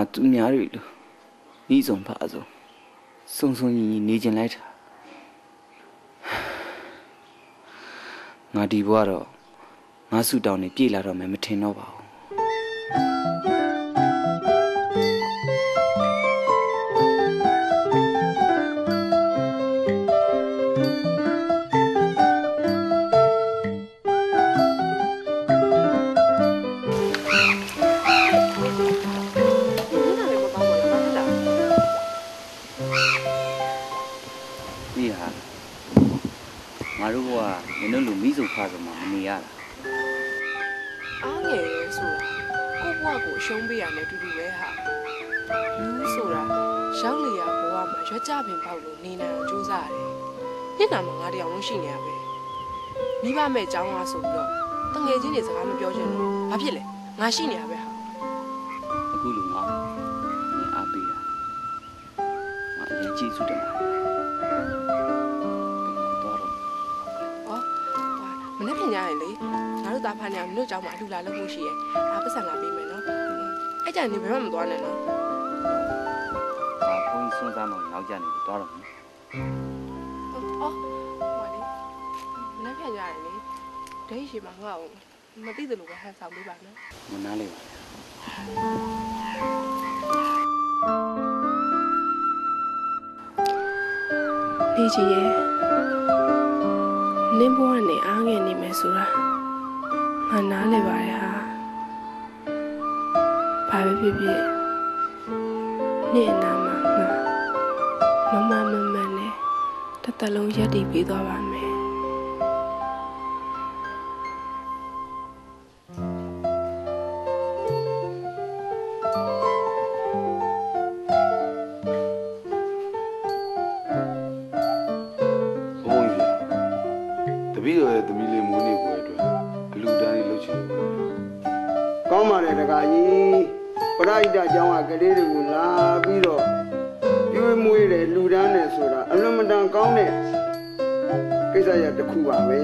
ငါသူများတွေလို့ဤဆုံးဖာဆုံးစုံစုံညီညီနေကျင်လိုက်တာငါဒီဘွားတော့ငါဆူတောင်းနေပြေးလာတော့မယ်မထင်တော့ပါဘူး ငါတို့ဘွားနင်တို့လူမိဆုံးဖာဆုံးမှာမနေရတာအားငယ်ရဲဆိုတာကိုဘွားကိုအရှုံးပေးရမယ်တူတူပဲဟာလူဆိုတာရောက်လေရဘဝမှာရွက်ကြပင်ပေါက်လို့နေနိုင်အောင်ကြိုးစားရတယ်ညနာမှာငါတယောက်လုံးရှိနေရပဲမိဘမဲ့အကြောင်းအားဆိုပြီးတော့တငယ်ချင်းတွေစကားမပြောချင်လို့ဘာဖြစ်လဲငါရှိနေရပဲဟာအခုလူငါနင်အားပေးတာငါအရင်ကြည့်စုတယ် ချင်ကြရင်လေငါတို့သားဖားနေမလို့ကြောင်းမှာအလှလာလုပ်ဖို့ရှိရဲ့။ဒါပတ်စံလာပေးမယ်နော်။အဲ့ကြနေဘယ်မှမသွားနဲ့နော်။ဘာဘုန်းကြီးစဉ်းစားမှနောက်ကြနေသွားတော့မယ်။အော်ဟိုလေ။လက်ဖြတ်ကြရတယ်လေ။ဒိတ်ရှိမှငါ့ကိုမသိတယ်လို့ပဲဟန်ဆောင်ပေးပါနော်။မနားလေးပါ။ဒီကြီးရဲ့ နင်းဘဝနဲ့အားငယ်နေမယ်ဆိုတာငါနားလဲပါရဲ့ဟာ။ဘာပဲဖြစ်ဖြစ်နေ့အနာမှာငါမမမမနဲ့တစ်သက်လုံးရက်တည်ပြီးသွားပါမယ်။ ကောင်းတဲ့ကိစ္စရတစ်ခုပါပဲ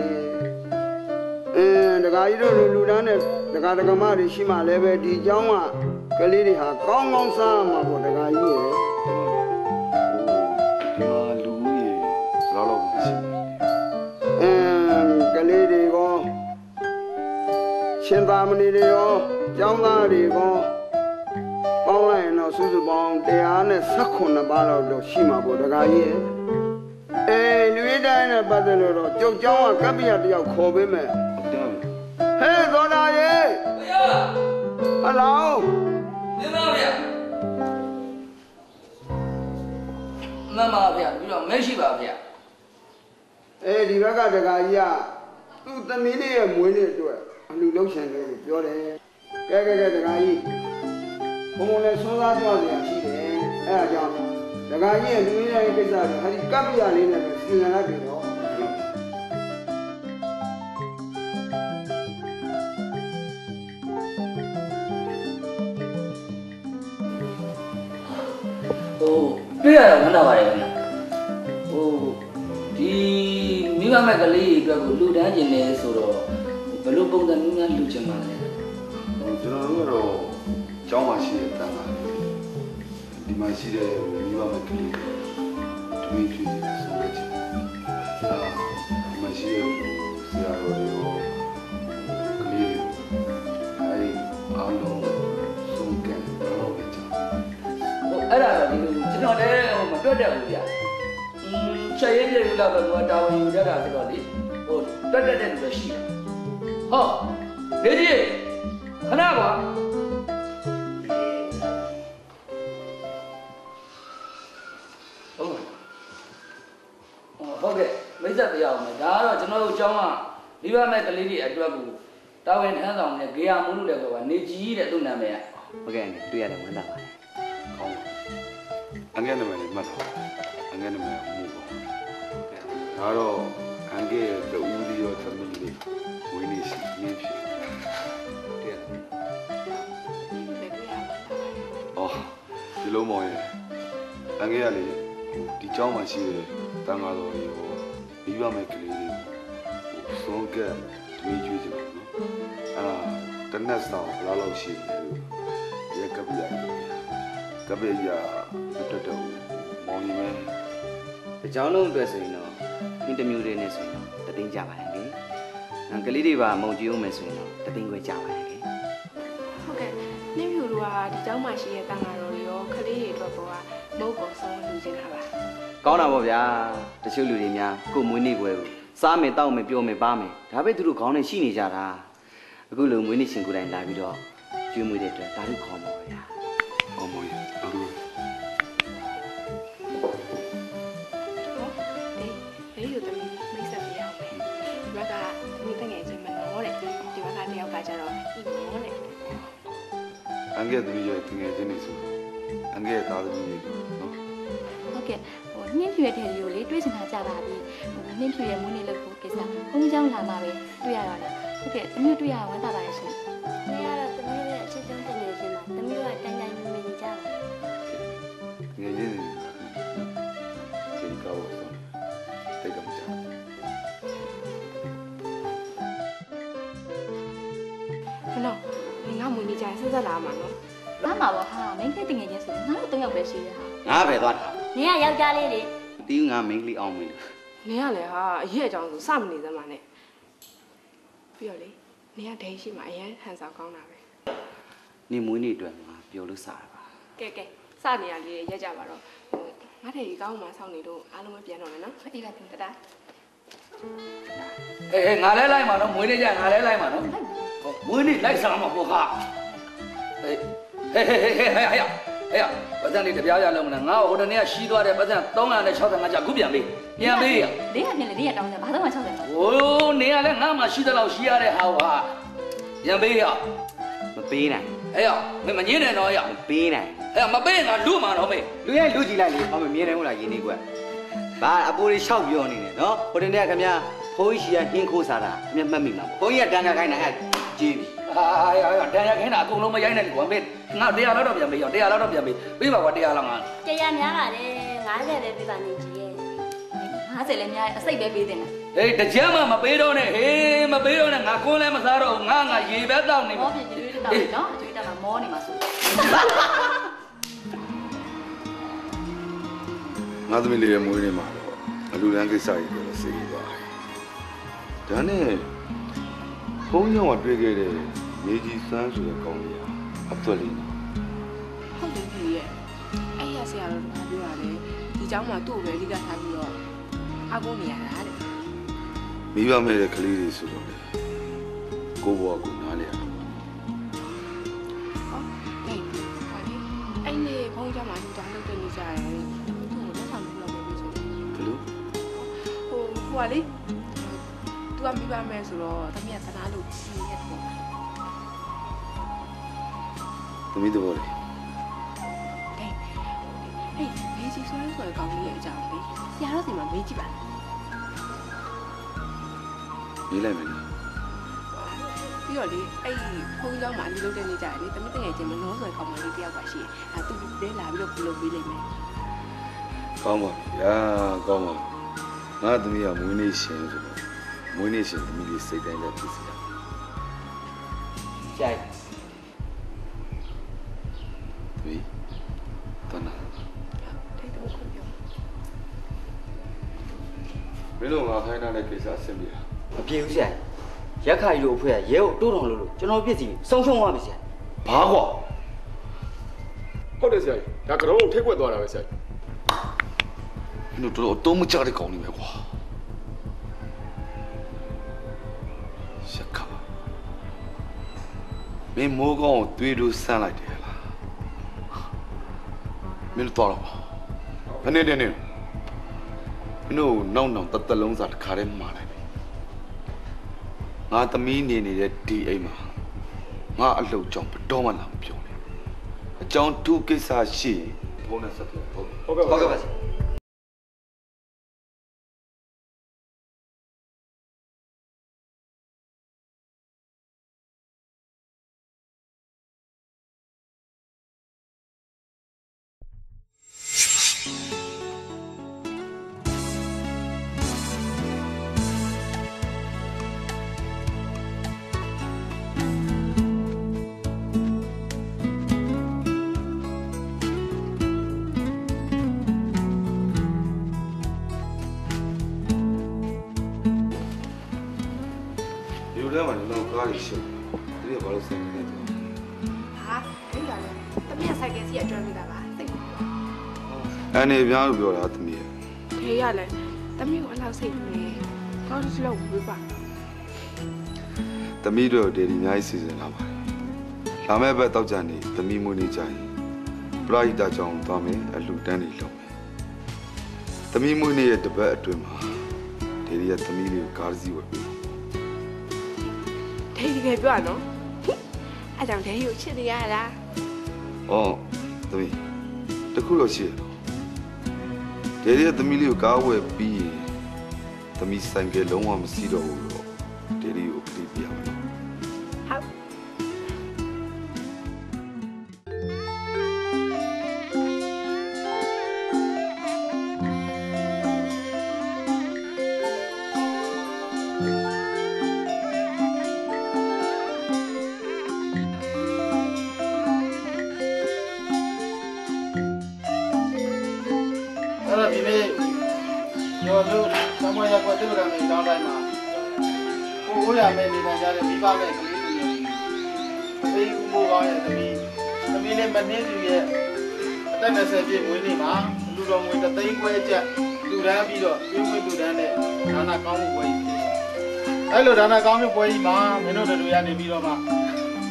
အင်းတခါကြီးတို့လူလူဒန်းတဲ့တခါတက္ကမတွေရှိမှလည်းပဲဒီကျောင်းကကလေးတွေဟာကောင်းကောင်းစားမှာပေါ့တခါကြီးရယ်ဟိုဒီမှာလူဦးရေဘယ်လောက်လောက်မရှိဘူးအင်းကလေးတွေကောရှင်သာမဏေတွေရောကျောင်းသားတွေကောပေါင်းလိုက်ရင်တော့စုစုပေါင်း118ပါးလောက်တော့ရှိမှာပေါ့တခါကြီးရယ်အေးလူရင်းတိုင်း နဲ့ပတ်သက်လို့တော့ကျုပ်ကျောင်းကကပ္ပိယတယောက်ခေါ်ပေးမယ်ဟုတ်တယ်ဟဲ့သောတာရေဟလောမင်းမဗျာမမဗျာပြီးတော့မရှိပါဗျာအေးဒီဘက်ကတခါကြီးကသူ့သမီးလေးရဲ့မွေးနေ့အတွက်အလူလုံးရှင်လေးကိုပြောတယ်ကဲကဲကဲတခါကြီးဘုံဘုံနဲ့ဆွမ်းစားကြွားစရာရှိတယ်အဲဒါကြောင့်တခါကြီးရဲ့လူရင်းတိုင်းကိစ္စတွေဟာဒီကပ္ပိယလေးနဲ့ပဲစီစဉ်လိုက်ပြီတော့ တွေ့ရတော့မနာပါရဲ့ဗျာဟိုဒီမိမမဲ့ကလေးတွေအတွက်ကိုလူတန်းကျင်နေဆိုတော့ဘယ်လိုပုံစံမျိုးများလူချင်ပါလဲဟိုကျွန်တော်တို့ကတော့ကျောင်းမှာရှိတဲ့တန်ခါလေးဒီမှာရှိတဲ့မိဘမဲ့ကလေးတွေတမီးကျွေးနေဆုံးခဲ့ချင်အာဒီမှာရှိတဲ့ဆရာတော်တွေရောကလေးတွေအဲဒီအားလုံးဆုံးခဲ့တော့ပဲကြာဟိုအဲ့ဒါတော့ဒီ လိုကျွန်တော်လည်းဟိုမတွက်တတ်ဘူးဗျာอืมချက်ရင်းပြလို့လာပဲကွာတာဝန်ယူတတ်တာဆိုတော့လေဟိုတွက်တတ်တဲ့လူလည်းရှိတယ်ဟောဒေကြီးခဏကွာဟုတ်လားဟုတ်ကဲ့မိတ်ဆက်ပြရအောင်မယ်ဒါကတော့ကျွန်တော်တို့အကြောင်းကမိဘမဲ့ကလေးတွေအတွက်ကိုတာဝန်ထမ်းဆောင်တဲ့ဂေယမူလို့လည်းပြောပါနေကြီးတဲ့သူ့နာမည်ကဟုတ်ကဲ့အနေတွေ့ရတယ်ဝမ်းသာပါတယ်ကောင်းပါ အငယ်နမလေးမှတ်ထားအငယ်နမလေးမှုပေါ့ဒါတော့အငယ်ရဲ့တူဦးလေးရောသမီးလေးဝင်းနေရှိနေဖြစ်တဲ့ ။ဘယ်တွေ့ရမှာလဲ။ အော်ဒီလုံးမောင်ရဲ့အငယ်ကလေဒီเจ้าမှာရှိတဲ့တန်ဃာတော်ကြီးဟောမိဘမဲ့ကလေးလေးဟိုဆုံးကတွေးကြည့်ကြပါနော်အာတနက်ဆောင်ဘယ်လောက်ရှိလဲလို့ရက်ကပ်ပြရတယ် ကပ်ပိတ်ရမ တော်တော်မောင်ကြီးပဲဒီကြောင်လုံးအတွက်ဆိုရင်တော့အင်တာဗျူးတွေနဲ့ဆိုရင်တော့တသိန်းကြပါတယ်လေကလေးတွေပါမုံကြည့်ဦးမယ်ဆိုရင်တော့တသိန်းခွဲကြပါတယ်လေဟုတ်ကဲ့နင့်ဖြူတို့ကဒီကျောင်းမှာရှိတဲ့တန်ဃာတော်တွေရောကလေးတွေအတွက်ပေါ်ကမုတ်ပုံဆုံးလူချင်းတာပါကောင်းတာပေါ့ဗျာတချို့လူတွေများကိုမွေးနေ့ပွဲကိုစားမယ်တောက်မယ်ပြောမယ်ပါမယ်ဒါပဲသူတို့ခေါင်းနဲ့ရှိနေကြတာအခုလိုမွေးနေ့ရှင်ကိုယ်တိုင်လာပြီးတော့ကျွေးမွေးတဲ့အတွက်ဒါတို့ခေါ်မှာပါဗျာ အန်ကဲသမီးရဲ့တငယ်ချင်းနေဆိုအန်ကဲသားသမီးတွေနော်ဟုတ်ကဲ့ဟိုနှင်းဖြူရဲ့တဲ့လေးကိုလေတွေးစင်တာကြပါပြီဟိုနှင်းဖြူရဲ့မွေးနေ့လုပ်ဖို့ကိစ္စဘုန်းကြီးကျောင်းလာမှာပဲတွေ့ရတော့လေဟုတ်ကဲ့အမျိုးတွေ့ရဝမ်းသာပါရဲ့ရှင်။နေရတော့သမီးရဲ့အချစ်ဆုံးတနေချင်းမှာသမီးကတိုင်တိုင်မြင်မြင်ကြတာငယ်ချင်းနေစီကောက်ဆုံးတိတ်ကမကြမနောငငါမွေးနေကြဆက်ဆက်လာမှာနော် လာမှာပေါ့ဟာမင်းကတငယ်ချင်းဆိုရင်ငါတို့၃ယောက်ပဲရှိရဟာ။ငါပဲသွားတာ။နေရယောက်ျားလေးတွေ။တီးငါမိန်းကလေးအောင်မင်းလို့နင်ကလည်းဟာအရက်အကြောင်းဆိုစမနေစမ်းပါနဲ့ပြီးတော့လေနင်ကဒိတ်ရှိမှအရင်ဟန်ဆောင်ကောင်းတာပဲ။နေမွေးနေ့အတွက်ငါပျော်လို့စားရပါကဲကဲစနေရလေးရက်ကြပါတော့ဟိုငါတဲ့ကြီးကောင်းမှစောင့်နေတော့အားလုံးပဲပြန်တော့မယ်နော်အေးပါတင်တတာဟေးဟေးငါလဲလိုက်မှာနော်မွေးနေ့ကျငါလဲလိုက်မှာနော်ဟောမွေးနေ့လိုက်စားမှာပေါ့ခါဟေး ဟေးဟေးဟေးဟေးဟေးဟေးပတ်စံလေးတပြားပြားလုံးမလားငါဟိုတနေ့ကရှိသွားတဲ့ပတ်စံ365ကျခုပြန်ပေးပြန်ပေးရလေးကပြန်လေလေးကတောင်းတယ်ဘာတော့မှ60တယ်ဟိုနေရလဲငါမှရှိသလောက်ရှိရတဲ့ဟာဟာပြန်ပေးရ။မပေးနိုင်ဟေးမင်းမငင်းနဲ့တော့ရ။မပေးနိုင်ဟဲ့မပေးငါလူမှာတော့မေး။လူရဲ့လူကြည့်လိုက်လေ။ဟောမမြင်နိုင်ဘူးလားယင်းနေကွက်။ဘာအပိုးလေးရှောက်ပြောနေတယ်နော်။ဟိုတင်တဲ့ခင်ဗျာဖုန်းကြီးရှိရဟင်းခိုးစားတာခင်ဗျာမှတ်မိမှာပေါ့။ဘုန်းကြီးကတန်ခါခိုင်းတာအဲ့ကြီးပြီ ဟာဟာဟာတန်ရခင်းတာအကုန်လုံးမရိုက်နဲ့ကွာမေးငါတရားလောက်တော့ပြန်ပေးရောတရားလောက်တော့ပြန်ပေးပေးပါကွာတရားလောက်ငါ။တရားများတာလေ90ပဲပြပါနေကြီးရဲ့50လည်းများအစိတ်ပဲပေးတင်တယ်ဟေးတကြမ်းမှမပေးတော့နဲ့ဟေးမပေးတော့နဲ့ငါခွန်းလည်းမစားတော့ငါငါရေပဲတောက်နေမောပြည့်ကျွေးတောင်းတယ်နော်ကျွေးတောင်းတာမောနေမှာဆိုငါသမီးလေးရဲ့မွေးနေ့မှာတော့အလူလန်းကိစ္စကြီးပြောစိတ်ကြီးသွားတယ်ဒါနဲ့ဘုန်းကြီးကတွေ့ခဲ့တဲ့ မြေကြီးစမ်းဆိုတဲ့ကောင်းလေးကအသွက်လေးနော် ဟုတ်တယ်ပြည့်ရဲ့အဲ့ရဆရာတော်ကပြောရတယ်ဒီเจ้าမှာသူ့ကိုပဲအဓိကထားပြီးတော့အကုန်းနေရတာတဲ့ မိဘမဲ့တဲ့ကလေးတွေဆိုတော့လေကိုဘွားကိုနားလေရတာပေါ့ ဟောဟေးဟာလေအဲ့နေဘုန်းကြီးကမှသူတောင်းလုပ်တဲ့နေကြတယ်သူ့ကိုလက်ဆောင်လုပ်လို့ပဲဆိုတယ် ဘလို့ ဟိုဟိုကလေသူကမိဘမဲ့ဆိုတော့တမီးကသနာလို့စီရက်ပေါ့ သမီးတော်လေးဟေးဟေးမေးကြည့်ဆိုရဲဆိုရကောင်းကြီးရဲ့အကြောင်းလေဆရာတော်စီမှာမေးကြည့်ပါနေလိုက်မယ်နော်ပြီးတော့လေအဲ့ဘုန်းကြီးကျောင်းမှာအလူလုပ်တဲ့နေကြတယ်လေတမီးတငယ်ချင်းမနှောဆိုရကောင်းမလေးတယောက်ပါရှိတယ်အဲသူလဲလာပြီးတော့ပြုလုပ်ပေးလိုက်မယ်ကောင်းပါဗျာကောင်းပါငါသမီးကမွေးနေ့ရှင်ဆိုတော့မွေးနေ့ရှင်သမီးလေးစိတ်တိုင်းလည်းဖြစ်စီရ။ကြိုက် သမီးတော်နာ တိတ်တော့ခွင့်ပြော မင်းတို့ငါခိုင်းထားတဲ့ကိ စ္စအဆင်ပြေလားမပြေဘူးဆရာ။ရက်ခါရီတို့အဖွဲ့ကရဲကိုတိုးတော်လို့လို့ကျွန်တော်ပြစ်စီဆုံးရှုံးသွားပြီဆရာဘာကွာဟုတ်တယ်ဆရာကြီးဒါကတော့ထိတ်ွက်သွားတာပဲဆရာကြီးမင်းတို့တော်တော်အတုံးမကြတဲ့ကောင်နေပဲကွာရှက်ခါမင်းမိုးကောင်းကိုတွေးလို့ဆန်းလိုက်တယ်လားမင်းတို့တော်တော့ဘယ်နဲ့နဲ့နဲ့ မင်းတို့နောက်နောက်တသက်လုံးစာတစ်ခါတည်းမှားလိုက်ပြီငါသမီးနေနေတဲ့ဒီအိမ်မှာငါအလှုပ်ကြောင့်ဘတော်မှလာမပြောနဲ့အကြောင်းဒုကိစ္စရှိဘုန်းနဲ့ဆက်ပြောဟုတ်ဟုတ်ကဲ့ဟုတ်ကဲ့ပါ။ ဆရာလည်းတော့ကားရရှုပ်ဒီကဘာလို့ဆိုင်နေလဲဟာအဲ့ဒါလေတမီးဆိုင်ကစီအကျွမ်းမိတာပါစိတ်အနေပြားလို့ပြောတာသမီးထေးရလဲတမီးကိုအလောက်စိတ်နေကောင်းလို့လောက်ဝေးပါသမီးတို့ဒေဒီအများကြီးစီစဉ်လာပါတယ်လာမယ့်ဘက်တောက်ကြနေသမီးမွေးနေကြရင်ပရိဒါကြောင့်သွားမယ်အလှတန်းတွေလုပ်မယ်သမီးမွေးနေရဲ့တပတ်အတွင်းမှာဒေဒီရဲ့သမီးလေးကိုကားစီဝယ်ပေး ထေးတကယ်ပြောရနော်အဲ့ကြောင့်ထေးကိုချစ်နေရတာ။အော်သမီးတခုလို့ရှိရတော့ဒေဒီရဲ့သမီးလေးကိုကားဝယ်ပြီးရင်သမီးဆိုင်ကလုံးဝမစီးတော့ဘူး တို့သမောရက်ကွက်တိဗရမေတောင်းတိုင်းမှာကိုကိုရမယ်နေနိုင်ကြတဲ့မိဘမဲ့ကလေးတွေသိဥမိုးကောင်းရဲ့သမီးသမီးနဲ့မနှင်းသူရဲ့အသက်20ပြည့်မွေးနေ့မှာလူတော်ငွေတသိန်းခွဲချက်လူတန်းပြီးတော့ပြုံးခွင့်လူတန်းနဲ့ဒါနာကောင်းမှုပွဲကြီးအဲ့လိုဒါနာကောင်းမှုပွဲကြီးမှာမင်းတို့တို့ရနေပြီးတော့မှ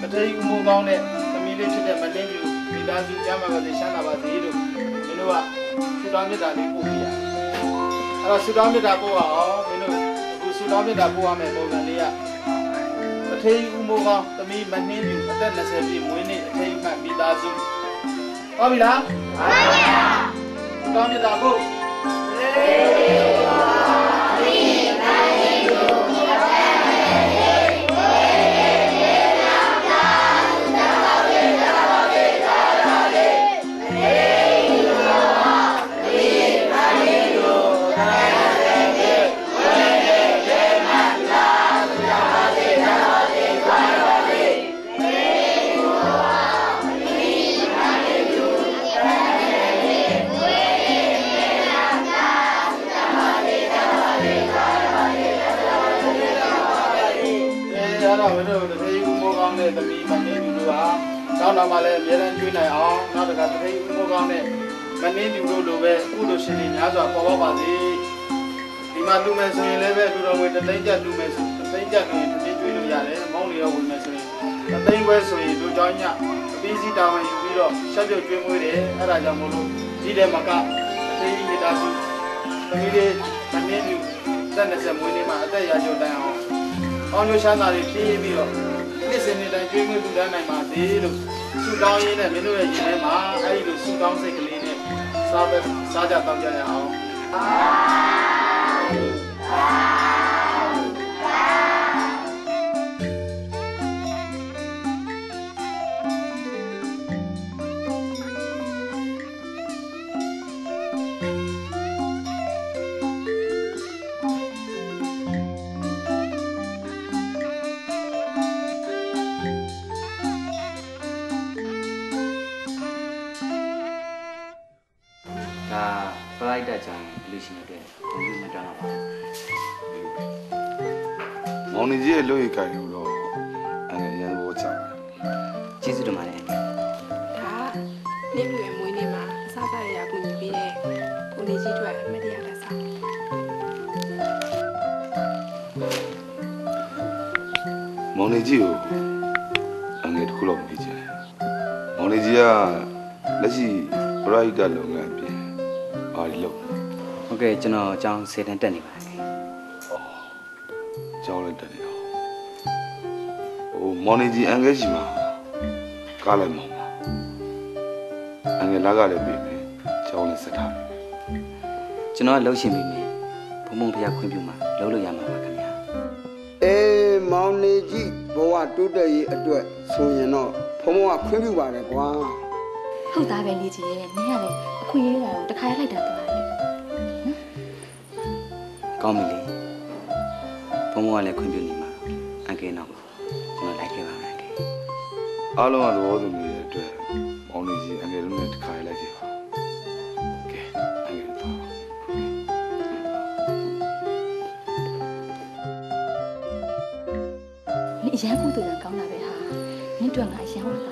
တထိန်ဥမိုးကောင်းတဲ့သမီးလေးဖြစ်တဲ့မနှင်းသူမိသားစုကျမ်းမာပါစေရှမ်းသာပါစေလို့မင်းတို့ကဆုတောင်းမေတ္တာလေးပို့ပြရ အဲ့တော့ဆုတောင်းမေတ္တာပို့ရအောင်မင်းတို့အခုဆုတောင်းမေတ္တာပို့ရမယ်ပုံစံလေးကတထေးဦးမိုးကောင်းသမီးမနှင်းသူအသက်20ပြည့်မွေးနေ့အထိမ်းအမှတ်မိသားစုဟုတ်ပြီလားဟုတ်ပါပါဆုတောင်းမေတ္တာပို့အဲ ပေါ်ပေါက်ပါစေဒီမှာလူမယ်ဆိုရင်လည်းပဲလူတော်ငွေတသိန်းကျပ်လူမယ်ဆိုတသိန်းကျပ်ဆိုရင်တသိန်းကျွေးလို့ရတယ်မောင်းနေရောဝင်မယ်ဆိုရင်တသိန်းခွဲဆိုရင်လူကြောင်းညအပြီးစီတာဝန်ယူပြီးတော့ဆက်ပြုတ်ကျွေးမွေးတယ်အဲ့ဒါကြောင့်မို့လို့ကြီးတယ်မကတထေးကြီးမိသားစုသမီးလေးမနှင်းသူသက်20မွေးနေ့မှာအသက်ရာကျော်တိုင်အောင်ကောင်းကျိုးချမ်းသာတွေဖြည့်ပြီးတော့နေ့စဉ်နေ့တိုင်းကျွေးမွေးလူတန်းနိုင်ပါစေလို့ဆုတောင်းရင်းနဲ့မင်းတို့ရဲ့ရင်ထဲမှာအဲဒီလိုဆုတောင်းစိတ်ကလေးနဲ့ စားပဲစားကြတောင်းကြ ပရိုက်တာကြောင့်လူရှင်တွေဘယ်လိုမှတောင်းတော့ပါမောင်နေကြီးရဲ့လွတ်ရကြတယ်တော့အနေရန်ဘောချတယ်ကျေးဇူးတင်ပါတယ်ဒါနင့်လူရဲ့မွေးနေ့မှာအစားအသောက်ရကူညီပေးတဲ့ကိုနေကြီးတို့အမတ်တရားလက်ဆောင်မောင်နေကြီးကိုအငယ်တစ်ခုလောက်ပြီးချင်တယ်မောင်နေကြီးကလက်ရှိပရိဒါလုပ်ငန်းအပြင်ဘာလို့လုပ်လဲ ဟုတ်ကဲ့ကျွန်တော်အကြောင်း၁၀တန်းတက်နေပါတယ်ကြောင်းလိုက်တက်နေတော့ဟိုမော်နီဂျီအန်ဂဲရှိမှာကားလိုက်မောင်းပါအန်ဂဲလာကလည်းပြင်မယ်ကြောင်းလည်းဆက်ထားတယ်ကျွန်တော်ကလှုပ်ရှင်ပြီမယ်ဘုံဘုံဖျားခွင့်ပြုမှာလှုပ်လို့ရမှာပါခင်ဗျာအေးမောင်နေကြီးဘဝတိုးတက်ရေးအတွက်ဆိုရင်တော့ဖုံဖုံကခွင့်ပြုပါတယ်ကွာဟုတ်သားပဲလေးကြီးရဲ့နင်ကလည်းအခွင့်အရေးကတော့တခါရလိုက်တာတူတယ် ကောင်းပြီလေဘုံဘုံကလည်းခွင့်ပြုနေမှာအန်ကဲတော့ကျွန်တော်လိုက်ခဲ့ပါမယ်အန်ကဲအားလုံးကသဘောတူနေတဲ့အတွက်မောင်နီဂျီအန်ဂဲလုံးနဲ့တစ်ခါလိုက်ခဲ့ပါကဲအန်ဂဲတော့နနင်အရန်ကုသိုလ်ကံကောင်းတာပဲဟာနင်တို့ငါအရန်ဝ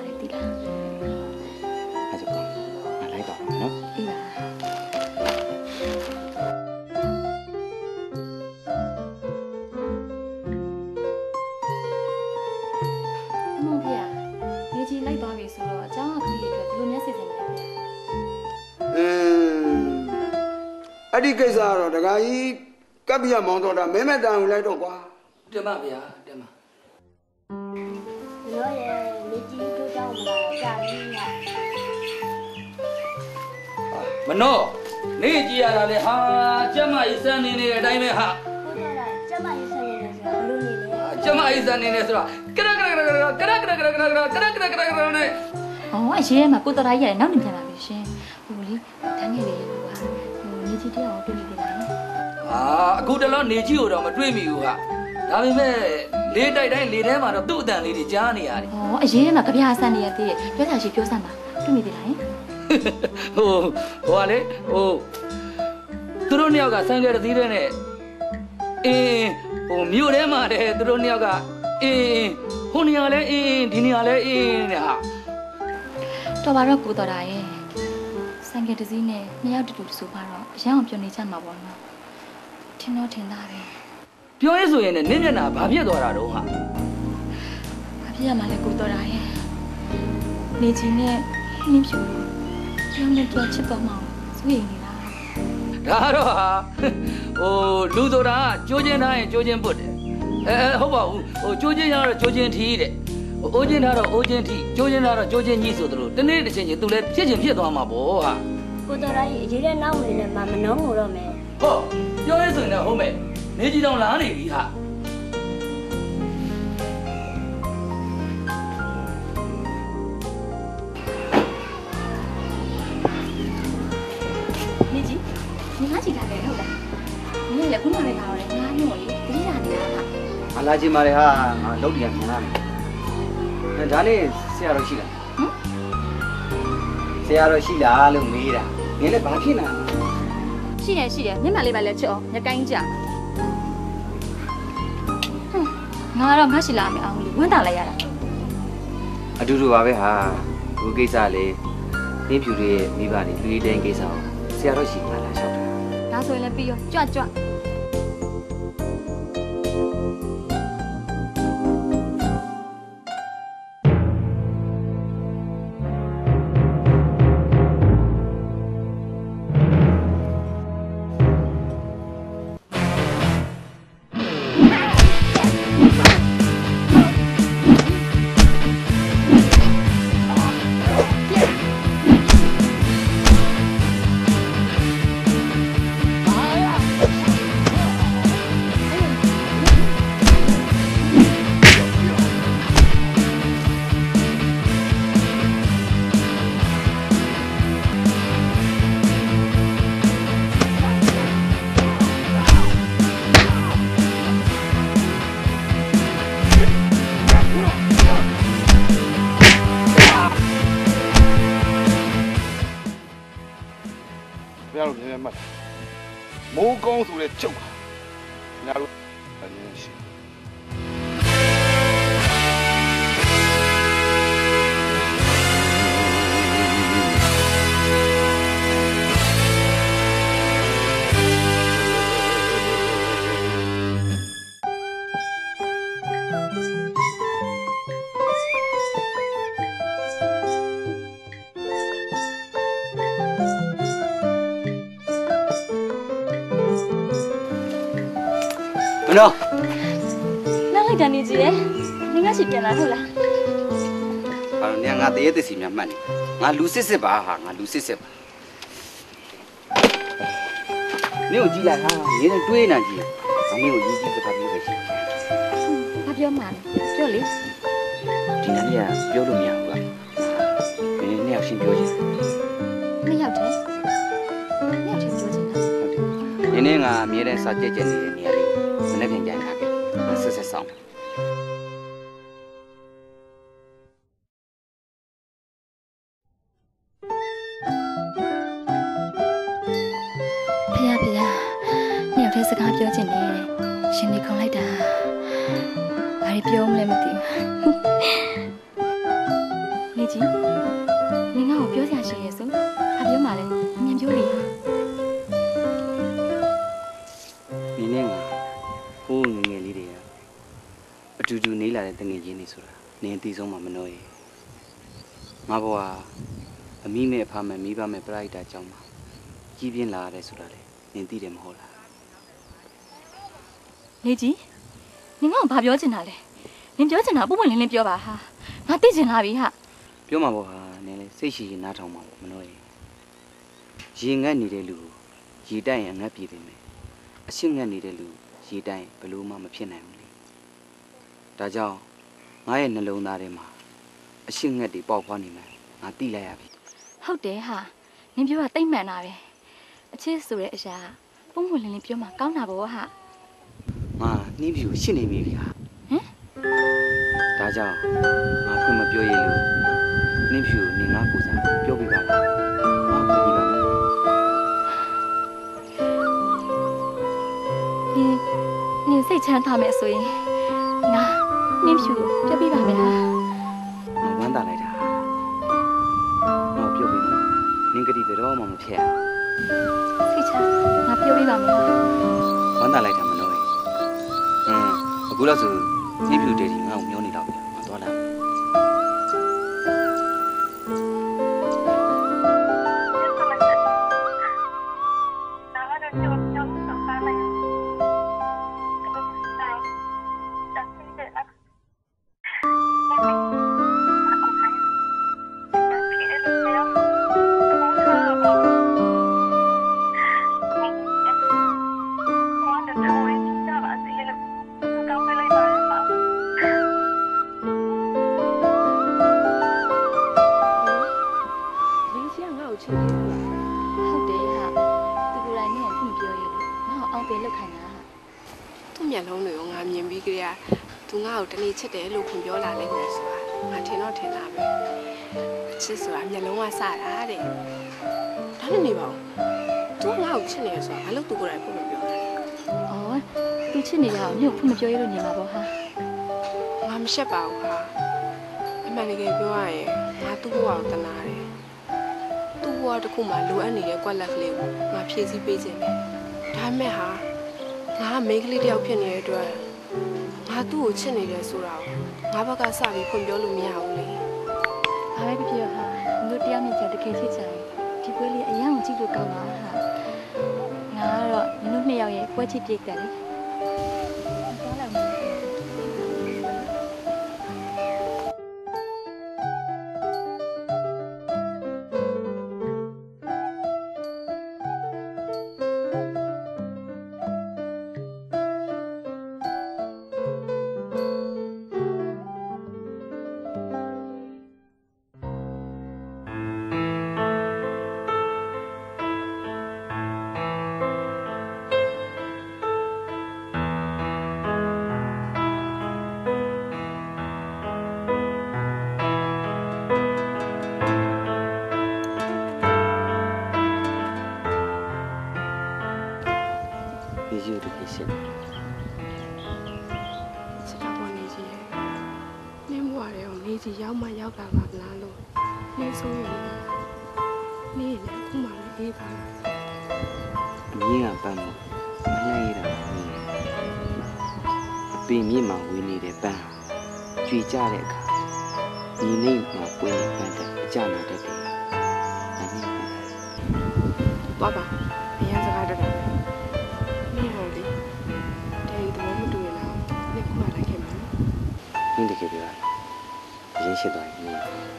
ဒီကိစ္စကတော့ဒကာကြီးကပ်ပြမောင်းတော့တာမဲမဲတန်ကိုလိုက်တော့ကွာတင်ပါဗျာတင်ပါရောရဲ့လေကြီးတို့ကြောင်းလာကြာပြီဟာမနောနေကြည့်ရတာလေဟာကျမအစမ်းနေနေတဲ့အတိုင်းပဲဟာကိုတော့ကကျမရေးဆန်နေတယ်ဆိုတာဘလို့နေလဲကျမအစမ်းနေနေဆိုတော့ကရကရကရကရကရကရကရကရကရကရကရကရကရ။အော်အရေးထဲမှာကိုတော်တိုင်းရတယ်နောက်နေပြန်လာ တရားကိုတွေ့နေကြတာလေအာအခုတလောနေကြီးကိုတော့မတွေ့မိဘူးဟာဒါပေမဲ့လေးတိုက်တိုင်းလေထဲမှာတော့သူ့အတန်လေးတွေကြားနေရတယ်။အော်အရေးထဲမှာကြပြားဆန်နေရသေးတယ်။ပြောတာရှိပြောစမ်းပါတွေ့မိသေးလားယင်ဟိုဟိုကလေဟိုသူတို့နှစ်ယောက်ကဆိုင်ကယ်တစ်စီးတဲ့နဲ့အင်းဟိုမြို့ထဲမှာတဲ့သူတို့နှစ်ယောက်ကအင်းဟိုနေရာလဲအင်းဒီနေရာလဲအင်းတဲ့ဟာ။တော်ပါတော့ကိုတော်တာရဲ့။ ဆိုင်ကယ်တစ်စီးနဲ့နှစ်ယောက်တူတူဆိုပါတော့အရန်အောင်ပြောနေကြမှာပေါ့နော်။ထင်တော့ထင်တာပဲပြောရဲဆိုရင်လည်းနင်းမျက်နှာဘာဖြစ်သွားတာတော့ဟာ။ဘာဖြစ်ရမှာလဲကိုတော်တာရဲ့။နေကြီးနဲ့နှင်းဖြူကျောင်းနဲ့တော့ချစ်တော့မအောင်စွေနေတာဒါတော့ဟာဟိုလူဆိုတာကကြိုးချင်းထားရင်ကြိုးချင်းပုတ်တယ်အဲအဲဟုတ်ပါဘူးဟိုကြိုးချင်းထားတော့ကြိုးချင်းထီးတဲ့ဟို အိုးချင်းထားတော့အိုးချင်းထီးကြိုးချင်းထားတော့ကြိုးချင်းကြီးဆိုသလိုတနေ့တစ်ချိန်ချင်းသူလည်းဖြစ်ချင်းဖြစ်သွားမှာပေါ့ဟာကိုတော်တိုင်းအရေးတဲ့နောက်ဝင်လည်းမမနှောငိုတော့မယ်ဟောပြောရဲဆိုရင်လည်းဟုတ်မဲ့နေကြီးတောင်လာနေပြီဟာ။နေကြီးညီမကြည့်တာလေဟုတ်လား။ညီလည်းခုနကလည်းလာတော့လေငါညို့လေတတိယနေတာကအလားချင်းပါလေဟာငါလုံးတရားမြင်လာတယ်အဲ ဒါနဲ့ဆရာတော်ရှိလားဟမ်ဆရာတော်ရှိလားလို့မေးတာနင်လည်းဘာဖြစ်နေလဲရှိတယ်ရှိတယ်မျက်မှန်လေးပါလဲချစ်အောင်ညကိုင်းကြဟွန်းငါကတော့ငါရှိလာမယ်အောင်လို့ဝန်တာလိုက်ရတာအတူတူပါပဲဟာဒီကိစ္စလေနင်းဖြူတွေရဲ့မိဘတွေလူကြီးတိုင်းကိစ္စကိုဆရာတော်ရှိမှလာလျှောက်တာဒါဆိုရင်လည်းပြီးရောကြွကြွ နော်နောက်လိုက်တာနေကြီးရဲ့နင်ကရှိပြန်လာဟုတ်လားဘာလို့နင်ကငါတရေသစ်စီများမှတ်နေငါလူစစ်စစ်ပါဟာငါလူစစ်စစ်ပါနင်ကိုကြည့်လိုက်ဟာနေနဲ့တွေးနေကြည့်ငါနင်ကိုရည်ကြည့်စကားပြောခဲ့ရှိတယ်ဘာပြောမှလဲပြောလေဒီနေ့ကပြောလို့မရဘူးကဘယ်နှစ်ယောက်ရှင်းပြောချင်နှစ်ယောက်တည်းနှစ်ယောက်တည်းပြောချင်တာဟုတ်တယ်နင်းနဲ့ငါအမြဲတမ်းစာကြက်ကြက်နေတဲ့နေ ရာရှိရဲ့ဆိုဘာပြောမှလဲအမြန်ပြောလေနေနဲ့ငါဟိုးငယ်ငယ်လေးတွေကအတူတူနေလာတဲ့တငယ်ချင်းတွေဆိုတာနင်အသိဆုံးမှမနှောရဲ့ငါဘဝအမိနဲ့အဖမဲ့မိဘမဲ့ပရိုက်တာကြောင့်မှကြီးပြင်းလာရတယ်ဆိုတာလေနင်သိတယ်မဟုတ်လားနေကြီးနင်ငါ့ကိုဘာပြောချင်တာလဲနင်ပြောချင်တာပုံပွင့်လင်းလင်းပြောပါဟာငါသိချင်လာပြီဟာပြောမှာပေါ့ဟာနင်လေ စိတ်ရှိရင်နားထောင်မှာပေါ့မနှောရဲ့ရေငတ်နေတဲ့လူကိုရေတိုက်ရင်အငတ်ပြေတယ်မယ်အရှင်းငတ်နေတဲ့လူရေတိုက်ရင်ဘယ်လို့မှမဖြစ်နိုင်ဘူးလေဒါကြောင့်ငါရဲ့နှလုံးသားထဲမှာအရှင်းငတ်တွေပေါက်ဖွားနေမှငါတိလိုက်ရပြီဟုတ်တယ်ဟာနင်ပြောတာတိတ်မှန်တာပဲအချစ်ဆိုတဲ့အရာပုံပွင့်လင်းလင်းပြောမှကောင်းတာပေါ့ဟာငါနှင်းဖြူရှင်းနေပြီဗျာဟမ်ဒါကြောင့်ငါဖွင့်မပြောရလို့ နှင်းဖြူကိုနေငါပူစားပြောပြပါလားငါခွင့်ပြပါမယ်နင်နင်စိတ်ချမ်းသာမယ်ဆိုရင်ငါနင်ဖြူကိုပြပြပါမယ်ဟာငါဝမ်းသာလိုက်တာငါပြောပြနော်နင်းကတိဘယ်တော့မှမဖြစ်အောင်စိတ်ချမ်းငါပြောပြပါမယ်ဟာဝမ်းသာလိုက်တာမလို့ရင်အင်းအခုတော့ဆိုနှင်းဖြူဒေဒီငါ့ကိုမျောနေတော့ဗျာ ချစ်နေတာကိုမြို့ဖွင့်မပြောရလို့နေမှာပေါ့ဟာငါမရှက်ပါဘူးဟာအမှန်တကယ်ပြောရရင်ငါသူ့ဘဝကိုတနာတယ်သူ့ဘဝတစ်ခုမှလိုအပ်နေတဲ့ကွက်လက်ကလေးကိုငါဖြည့်ဆည်းပေးခြင်းပဲဒါပေမဲ့ဟာငါကမိန်းကလေးတစ်ယောက်ဖြစ်နေတဲ့အတွက်ငါသူ့ကိုချစ်နေတယ်ဆိုတာကိုငါဘက်ကစပြီးဖွင့်ပြောလို့မရဘူးလေဘာပဲဖြစ်ဖြစ်ဟာတို့တရားမြင့်ချင်တကယ်ချစ်ကြရင်ဒီပွဲလေးအရင်ကကြည့်လို့ကောင်းပါဟာငါကတော့နင်တို့နှစ်ယောက်ရဲ့ပွဲချစ်ပြိတ်တယ်လေ ညီနေမှာပွင့်ပန်းတဲ့အကြနာတတ်တယ်အမြင့်ပဲသွားပါအရင်စကားတက်တာပဲနေဟောလေတဲ့ဒီတော့မတူရလားနေခုမှလိုက်ခဲ့မှာနော်မင်းတကယ်ပြောရအရင်ရှိသွားရင်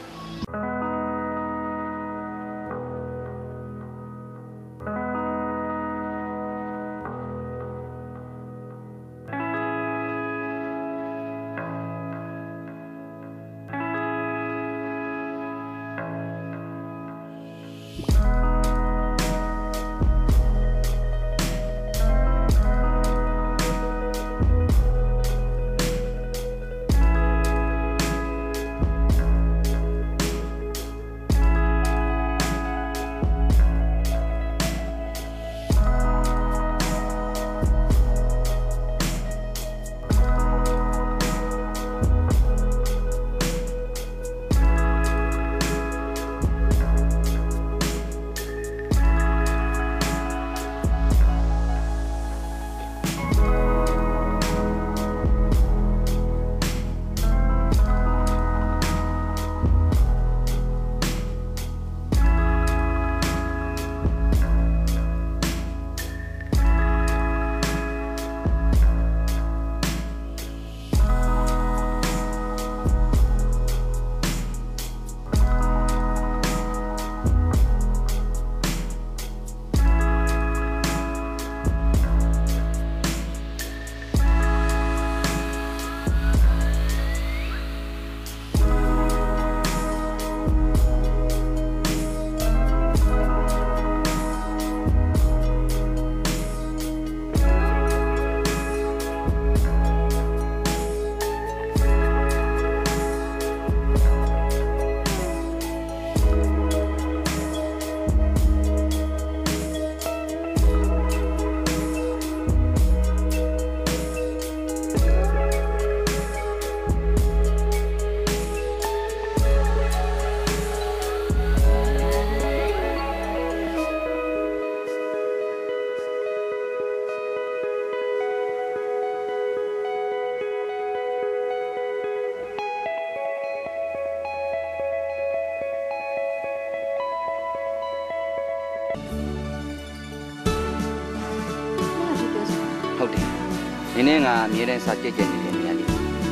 နဲ့ငါအမြဲတမ်းစာကြက်ကြက်နေတဲ့နေရာလေး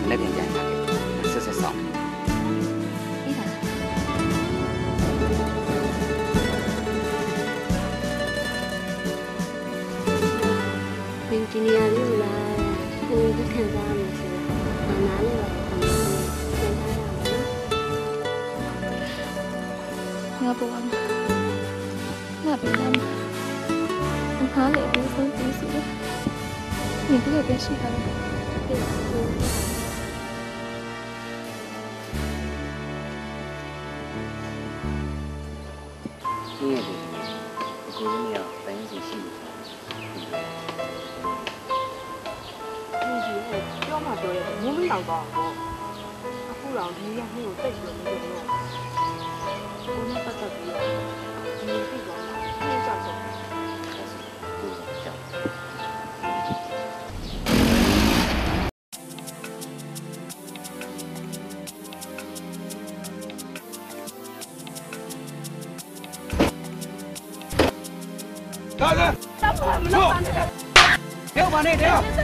မနေ့ပြန်ကြိုင်လာခဲ့ဆက်ဆက်ဆောင်အေးပါမင်းဒီနေရာလေးကိုလာကိုယ်ကိုခံစားရမယ်ဆိုတော့ငါနားလည်းပါဘူးခံစားရမယ်နော်ငါပေါ်မှာငါပြန်လာမှာငါလည်းဒီဆုံးပြီးစီ နေပြည့်ပြရှိတာဒီရဲ့ဒီကိုလေးကတိုင်းစီရှိလို့ဒီကြီးကပြောမှပြောရတယ်မူးမလောက်တော့ဟောအခုတော့ဒီရမှုကိုတိတ်ပြီးမ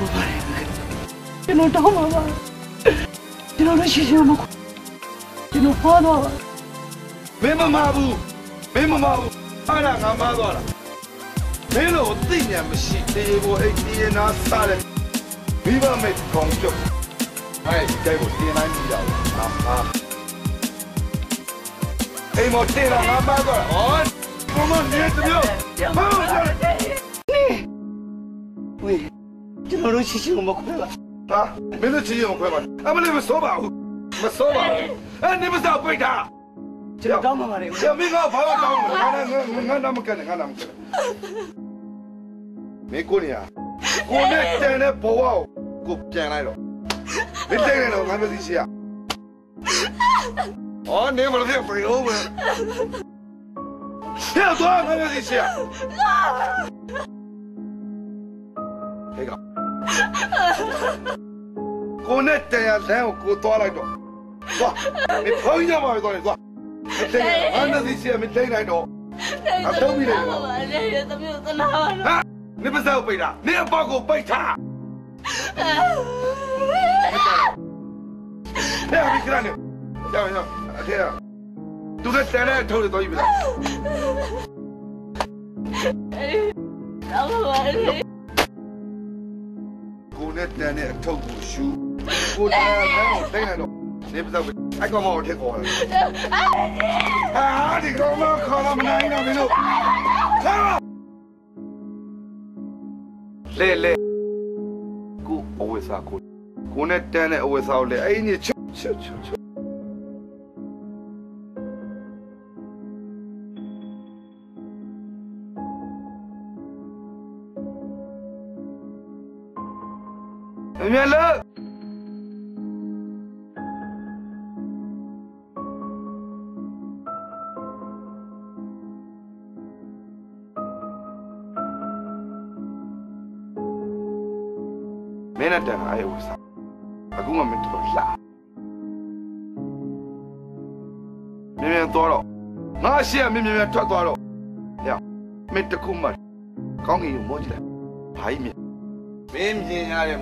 ချစ်တော့ဘာလဲကျွန်တော်တောင်းပါပါကျွန်တော်လည်းရှိရှိမခွကျွန်တော်ဖားတော့မင်းမမဘူးမင်းမမဘူးအားရငါမသွားတာမင်းတို့သိဉာဏ်မရှိတေဘောအိတ်ဒီနာစားတယ်မိဘမဲ့ကောင်းကြောက်အဲ့ဒီကြိုက်ကိုတင်နိုင်ပြီတော့အာဟာအိမ်မတင်လာငါမသွားတာဩဘမနေတမျိုးဘာလို့လဲဝေး ကျွန်တော်တို့ရှိရှိမခွဲပါဟာမင်းတို့ချီရုံခွဲပါအမလေးမစိုးပါဘူးမစိုးပါဘူးအဲ့နေမစောက်ပိတ်တာကျွန်တော်တောင်းပါပါတယ်။ကျမင်းကဘာလို့တောင်းလဲ။ငါငါငါနာမကန်ငါနာမကန်။မင်းကိုနေရ။ကိုနဲ့တန်တဲ့ဘဝကိုကိုပြန်လိုက်တော့။မင်းတိတ်နေတော့ငါမသိရှိရ။အော်နေမလို့ပြန်ပြေလို့မယ်။ဟဲ့တော့ငါမသိရှိရ။ဟဲ့က ကိုနဲ့တန်ရလမ်းကိုကိုသွားလိုက်တော့။သွား။မင်းဖုန်းရမှာပဲသွားနေသွား။မတိတ်ငါမသိရှိရမင်းတိတ်လိုက်တော့။အတော့ပြီလေ။ပါပါလေသမီးကိုသနာပါလို့ဟာနေပါစောက်ပိတ်တာနေအပေါက်ကိုပိတ်ထားဟဲ့အမိကရနေကြောင်ကြောင်အထေရသူနဲ့တန်တဲ့အထုပ်တွေတော့ယူပြီလားတော့ပါလေကို နဲ့တန်တဲ့အထုပ်ကိုရှူကိုတန်တဲ့ကိုတိတ်နေတော့နေပါစောက်ပိတ်အကောင်မကိုထည့်ခေါ်တယ်ဟာဒီကောင်မခေါ်လာမနိုင်တော့မင်းတို့ခေါ်လေလေကိုအဝိစာကိုကိုနဲ့တန်တဲ့အဝိစာကိုလေအဲ့ဒီချွတ်ချွတ်ချွတ် ချွတ်အမြဲလို့မင်းနဲ့တန်အားရဝစားအခုမှမင်းတို့လှမြင်မြင်သွားတော့ငါရှေ့ကမြင်မြင်ထွက်သွားတော့ညမင်းတခုမှကောင်းကင်ကိုမောကြည့်လိုက်ဘာကြီးမြင် မင်းမြင်ရတဲ့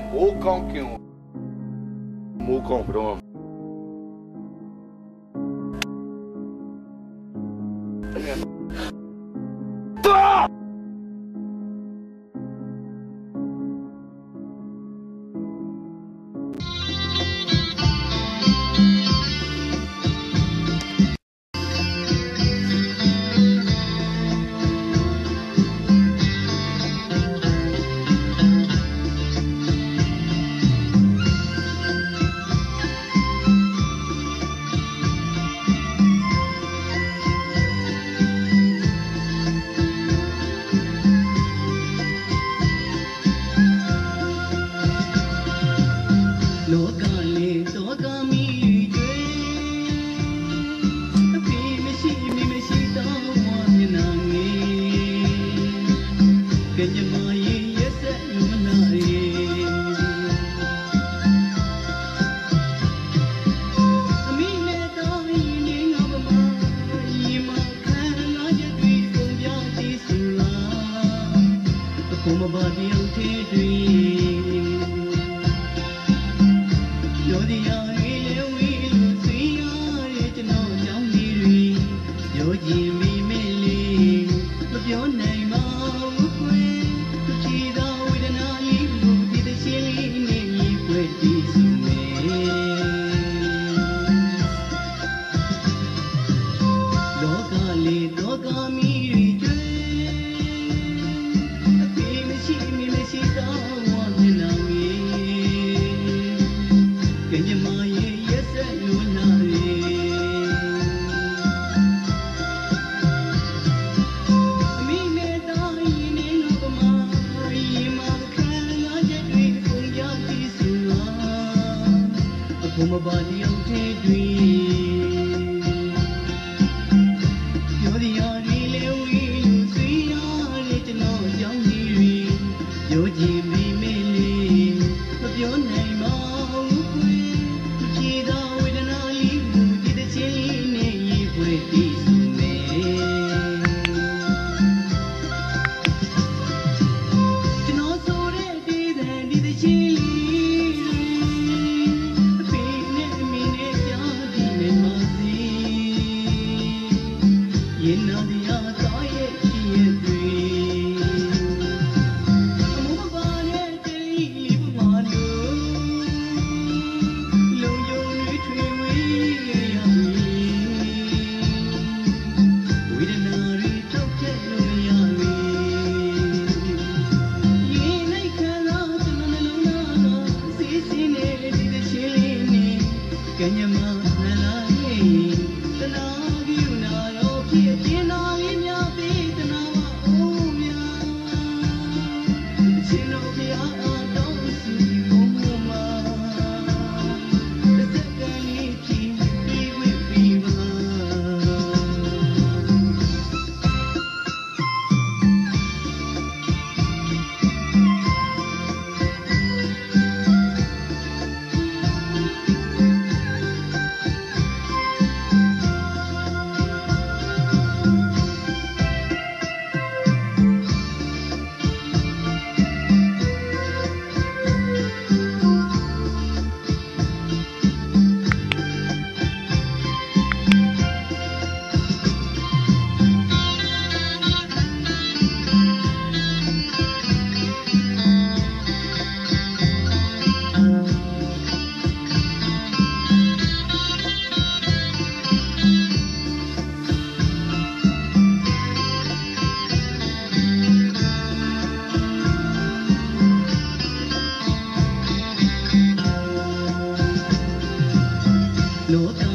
လောက